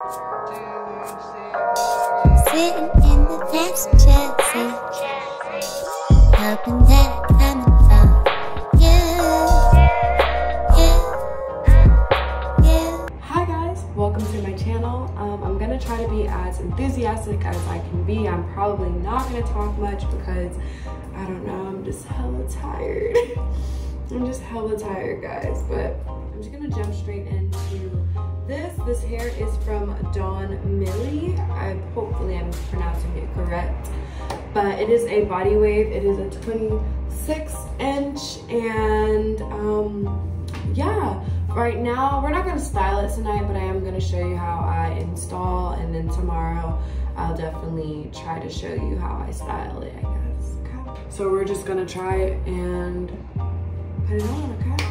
Sitting in the passenger seat, hoping that I'm for you, you, you. Hi guys, welcome to my channel. Um, I'm gonna try to be as enthusiastic as I can be. I'm probably not gonna talk much because I don't know, I'm just hella tired. I'm just hella tired guys, but I'm just gonna jump straight into this. This hair is from Dawn Millie. I hopefully I'm pronouncing it correct. But it is a body wave. It is a 26 inch and um, yeah, right now we're not gonna style it tonight, but I am gonna show you how I install and then tomorrow I'll definitely try to show you how I style it, I guess. Okay. So we're just gonna try it and put it on, okay?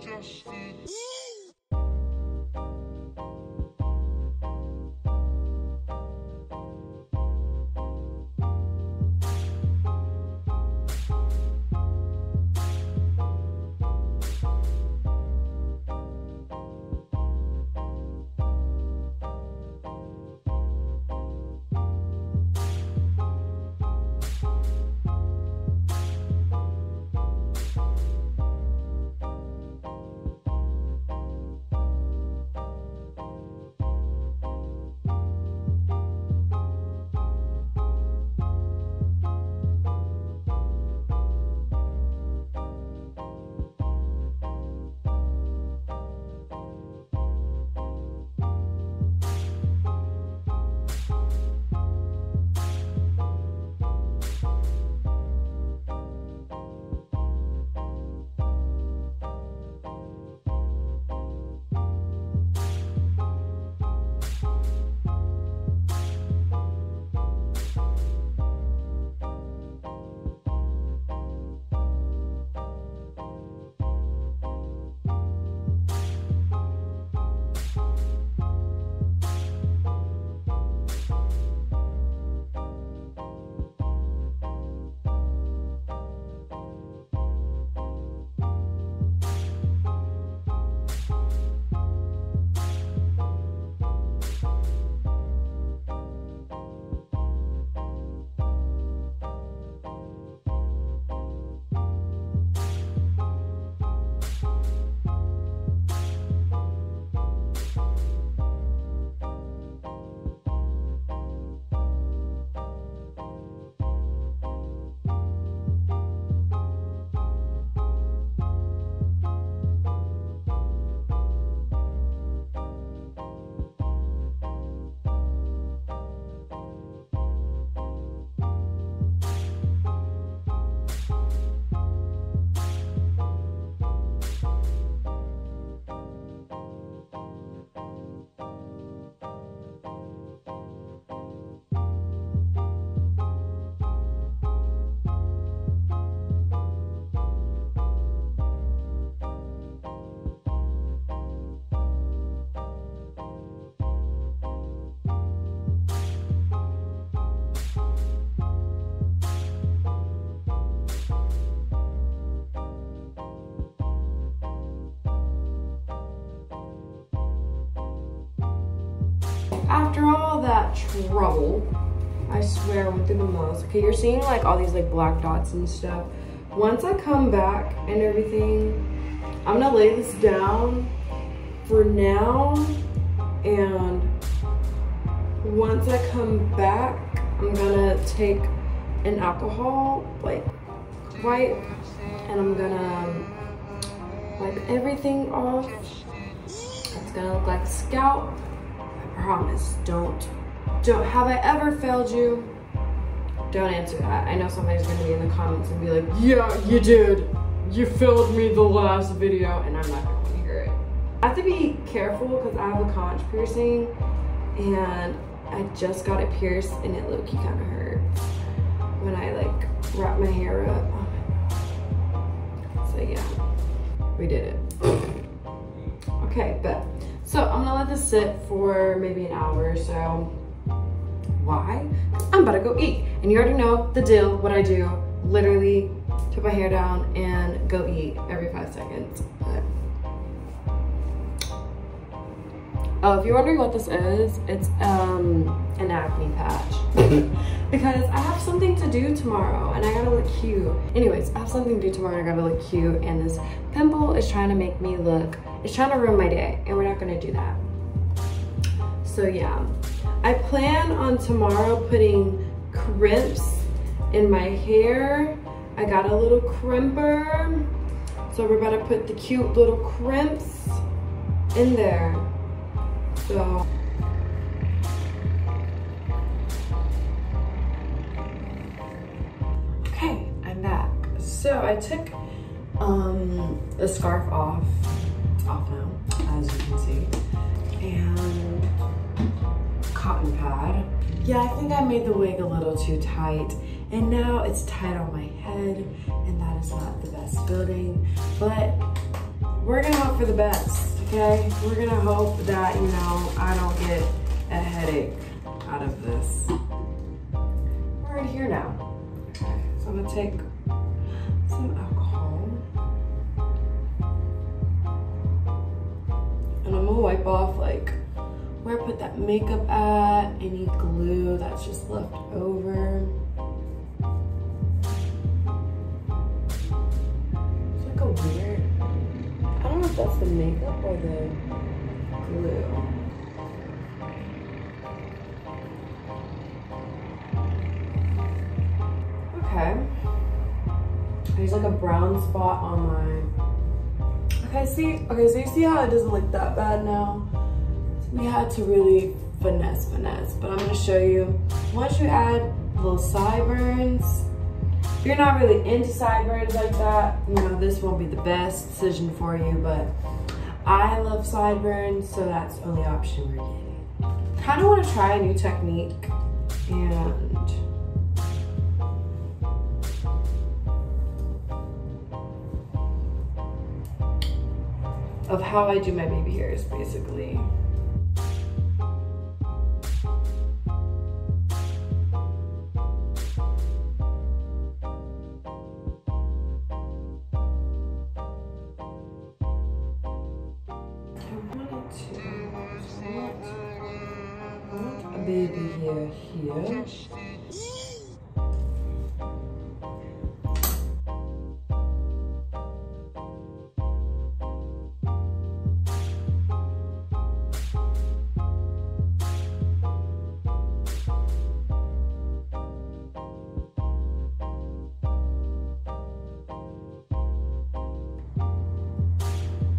Justin. After all that trouble, I swear through the most. Okay, you're seeing like all these like black dots and stuff. Once I come back and everything, I'm gonna lay this down for now. And once I come back, I'm gonna take an alcohol like wipe and I'm gonna wipe everything off. It's gonna look like scalp. Promise, don't, don't, have I ever failed you? Don't answer that. I know somebody's gonna be in the comments and be like, yeah, you did. You failed me the last video and I'm not gonna hear it. I have to be careful because I have a conch piercing and I just got it pierced and it low-key kind of hurts when I like wrap my hair up. Oh so yeah, we did it. okay, but so I'm gonna let this sit for maybe an hour or so. Why? I'm about to go eat. And you already know the deal, what I do. Literally put my hair down and go eat every five seconds. Oh, if you're wondering what this is, it's um, an acne patch. because I have something to do tomorrow and I gotta look cute. Anyways, I have something to do tomorrow and I gotta look cute and this pimple is trying to make me look, it's trying to ruin my day and we're not gonna do that. So yeah, I plan on tomorrow putting crimps in my hair. I got a little crimper. So we're about to put the cute little crimps in there. So okay, I'm back. So I took um the scarf off. It's off now, as you can see. And cotton pad. Yeah, I think I made the wig a little too tight. And now it's tight on my head, and that is not the best feeling. But we're gonna hope for the best okay? We're gonna hope that, you know, I don't get a headache out of this. We're in here now. Okay, so I'm gonna take some alcohol. And I'm gonna wipe off like where I put that makeup at, any glue that's just left over. The makeup or the glue. Okay. There's like a brown spot on my... Okay, see? Okay, so you see how it doesn't look that bad now? We had to really finesse, finesse. But I'm gonna show you. Once you add little sideburns, if you're not really into sideburns like that, you know, this won't be the best decision for you, but I love sideburns, so that's the only option we're getting. Kind of want to try a new technique and of how I do my baby hairs, basically. Here.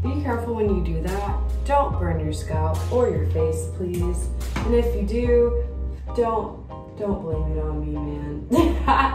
Be careful when you do that. Don't burn your scalp or your face, please. And if you do, don't, don't blame it on me, man.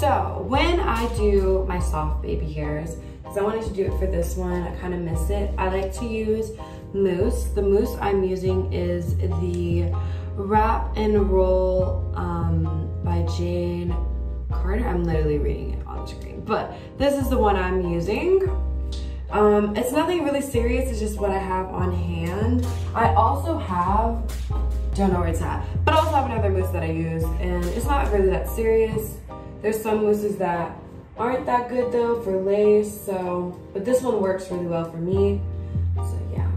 So when I do my soft baby hairs, because I wanted to do it for this one, I kind of miss it. I like to use mousse. The mousse I'm using is the Wrap and Roll um, by Jane Carter. I'm literally reading it on screen, but this is the one I'm using. Um, it's nothing really serious, it's just what I have on hand. I also have, don't know where it's at, but I also have another mousse that I use and it's not really that serious. There's some mousses that aren't that good though for lace, so, but this one works really well for me. So yeah.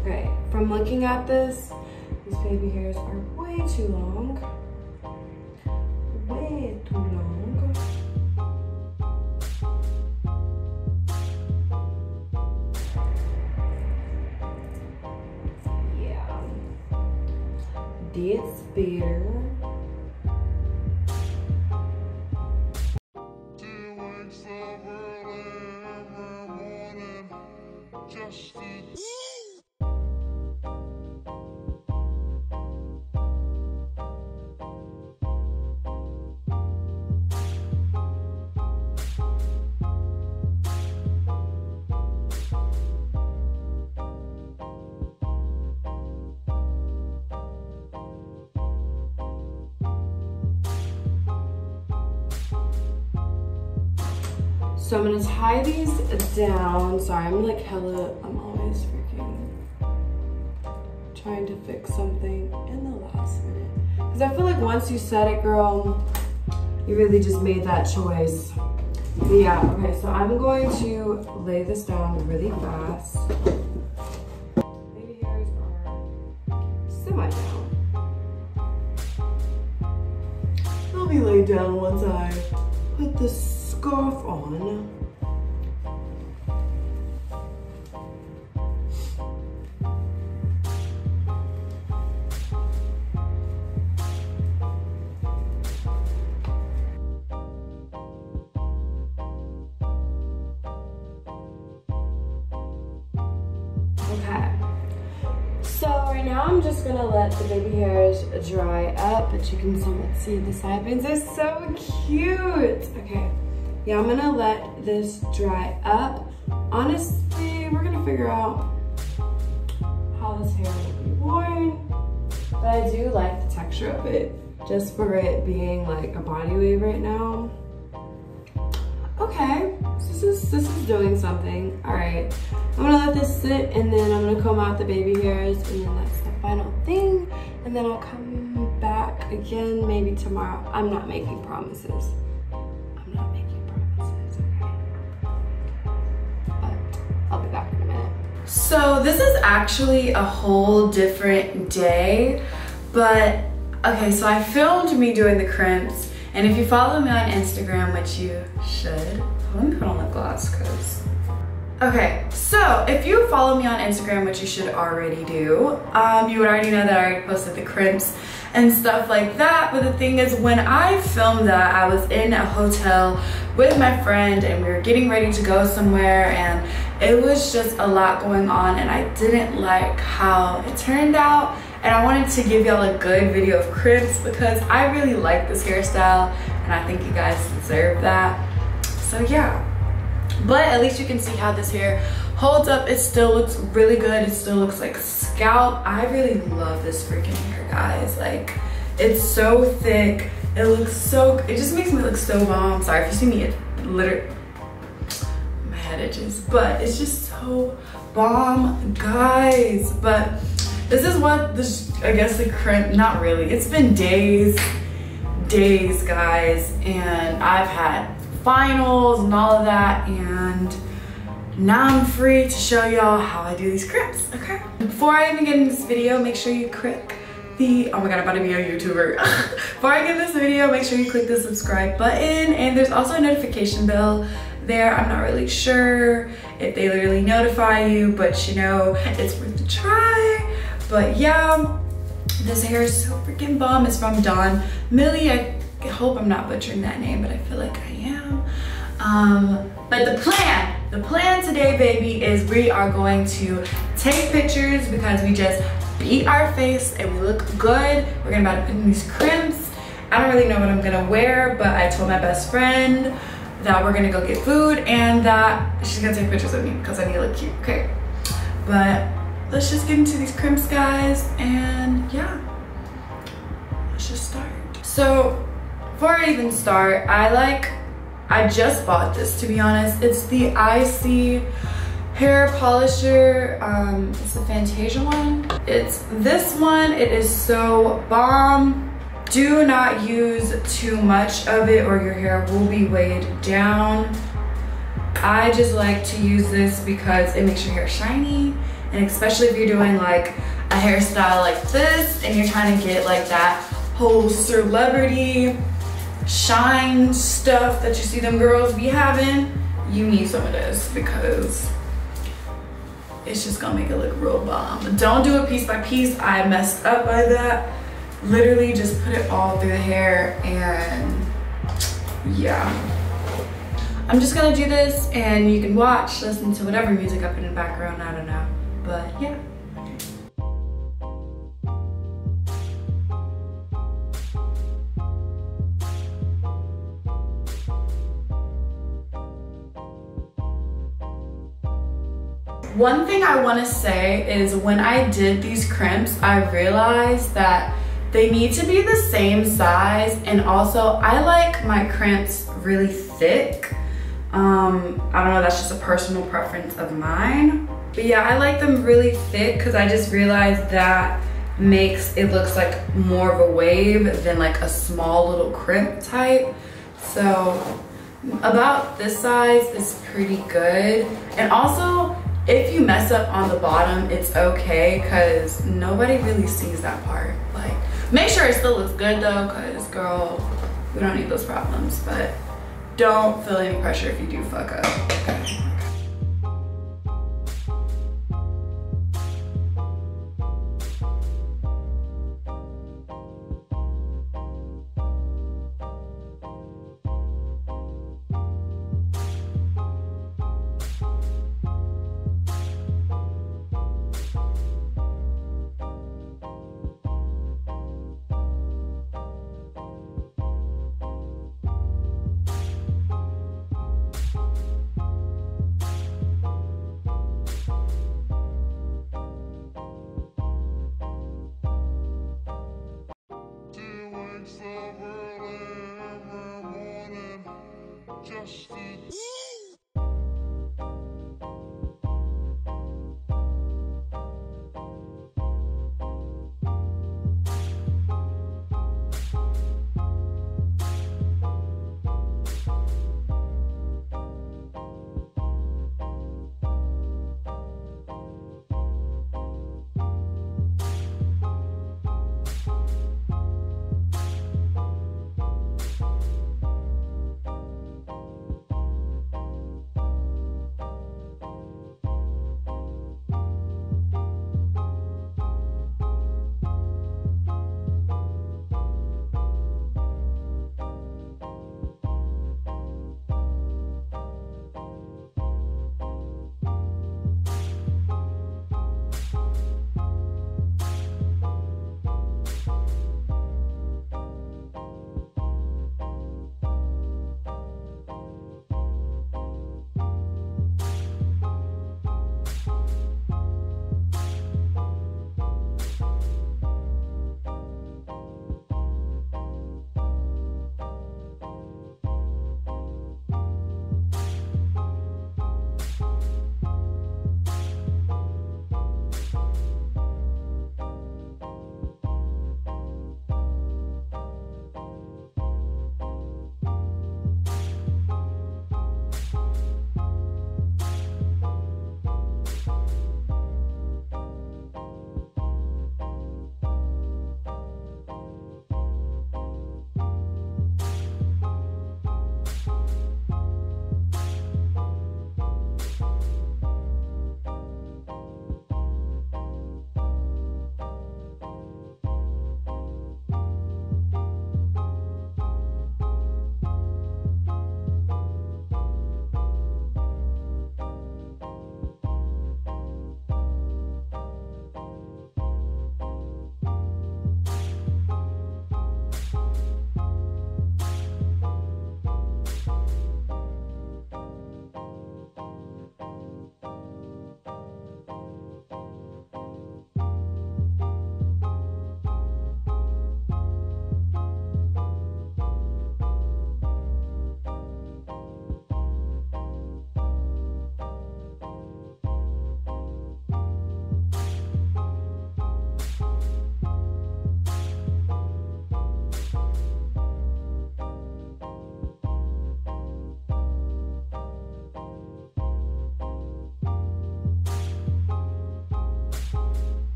Okay, from looking at this, these baby hairs are way too long. That's better. So I'm gonna tie these down. Sorry, I'm like hella, I'm always freaking trying to fix something in the last minute. Cause I feel like once you said it, girl, you really just made that choice. But yeah, okay, so I'm going to lay this down really fast. They'll be laid down once I put this Okay. So right now I'm just gonna let the baby hairs dry up, but you can see the side bangs. They're so cute. Okay. Yeah, I'm gonna let this dry up. Honestly, we're gonna figure out how this hair will be worn. But I do like the texture of it, just for it being like a body wave right now. Okay, this is, this is doing something. All right, I'm gonna let this sit and then I'm gonna comb out the baby hairs and then that's the final thing. And then I'll come back again maybe tomorrow. I'm not making promises. So this is actually a whole different day, but okay, so I filmed me doing the crimps, and if you follow me on Instagram, which you should, let me put on the gloss, cause. Okay, so if you follow me on Instagram, which you should already do, um, you would already know that I already posted the crimps and stuff like that. But the thing is, when I filmed that, I was in a hotel with my friend and we were getting ready to go somewhere and it was just a lot going on and I didn't like how it turned out and I wanted to give y'all a good video of crimps because I really like this hairstyle and I think you guys deserve that. So yeah, but at least you can see how this hair holds up. It still looks really good. It still looks like scalp. I really love this freaking hair, guys. Like, it's so thick. It looks so, it just makes me look so bomb. Sorry if you see me, it literally, my head itches. But it's just so bomb, guys. But this is what this, I guess the crimp, not really. It's been days, days, guys. And I've had finals and all of that. And now I'm free to show y'all how I do these crimps, okay? Before I even get into this video, make sure you click the, oh my god, I'm about to be a YouTuber. Before I get this video, make sure you click the subscribe button and there's also a notification bell there. I'm not really sure if they literally notify you, but you know, it's worth a try. But yeah, This hair is so freaking bomb. It's from Don Millie. I hope I'm not butchering that name, but I feel like I am. Um, but the plan, the plan today, baby, is we are going to take pictures because we just beat our face and we look good. We're gonna about put in these crimps. I don't really know what I'm gonna wear, but I told my best friend that we're gonna go get food and that she's gonna take pictures of me because I need to look cute, okay? But let's just get into these crimps, guys, and yeah, let's just start. So before I even start, I like, I just bought this to be honest. It's the IC hair polisher. Um, it's the Fantasia one. It's this one. It is so bomb. Do not use too much of it or your hair will be weighed down. I just like to use this because it makes your hair shiny and especially if you're doing like a hairstyle like this and you're trying to get like that whole celebrity shine stuff that you see them girls be having, you need some of this because it's just gonna make it look real bomb. Don't do it piece by piece. I messed up by that. Literally just put it all through the hair and yeah. I'm just gonna do this and you can watch, listen to whatever music I put in the background, I don't know. But yeah. One thing I want to say is when I did these crimps, I realized that they need to be the same size and also I like my crimps really thick. Um, I don't know, that's just a personal preference of mine. But yeah, I like them really thick because I just realized that makes it looks like more of a wave than like a small little crimp type. So about this size is pretty good. And also if you mess up on the bottom, it's okay because nobody really sees that part. Like, make sure it still looks good though because girl, we don't need those problems, but don't feel any pressure if you do fuck up, okay?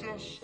just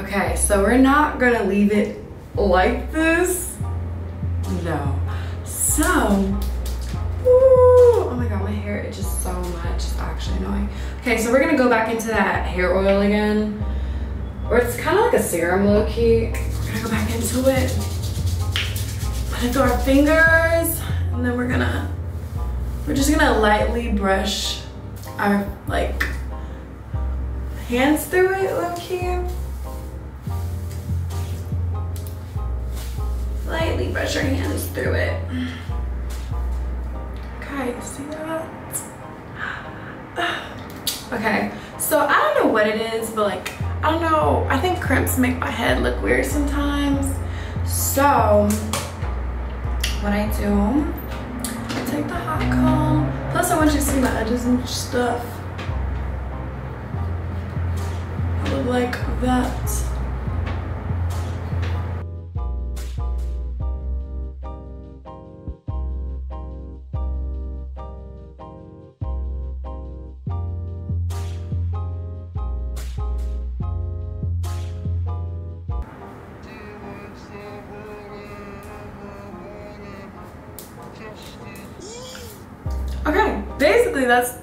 Okay, so we're not gonna leave it like this. No. So, ooh, oh my god, my hair just so much. It's actually annoying. Okay, so we're gonna go back into that hair oil again. Or it's kind of like a serum low key. We're gonna go back into it. Put it through our fingers. And then we're gonna, we're just gonna lightly brush our like hands through it low brush your hands through it. Okay, see that? Okay, so I don't know what it is, but like, I don't know, I think crimps make my head look weird sometimes. So, what I do, I take the hot comb, plus I want you to see my edges and stuff. I look like that.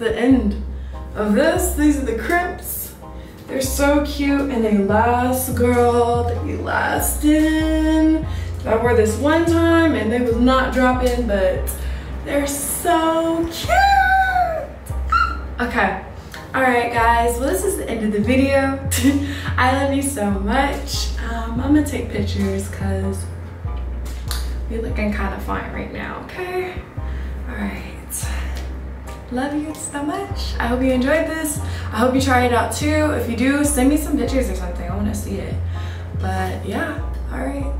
The end of this. These are the crimps. They're so cute and they last, girl. They last in. I wore this one time and they was not dropping, but they're so cute. Okay. All right, guys. Well, this is the end of the video. I love you so much. Um, I'm gonna take pictures because we're looking kind of fine right now, okay? All right. Love you so much. I hope you enjoyed this. I hope you try it out too. If you do, send me some pictures or something. I want to see it. But yeah, all right.